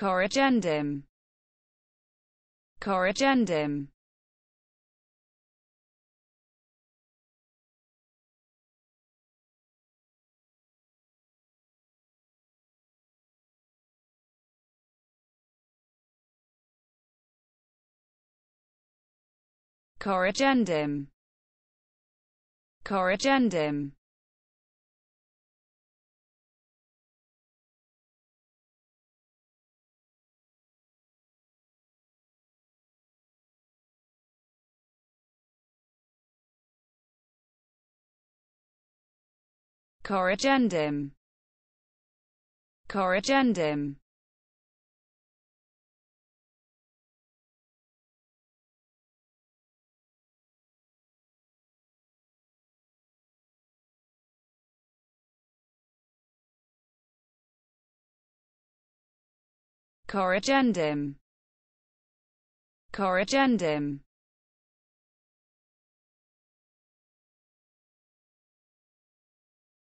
corrigendum. Corrigendum. Corrigendum. Corrigendum corrigendum. Corrigendum. Corrigendum. Corrigendum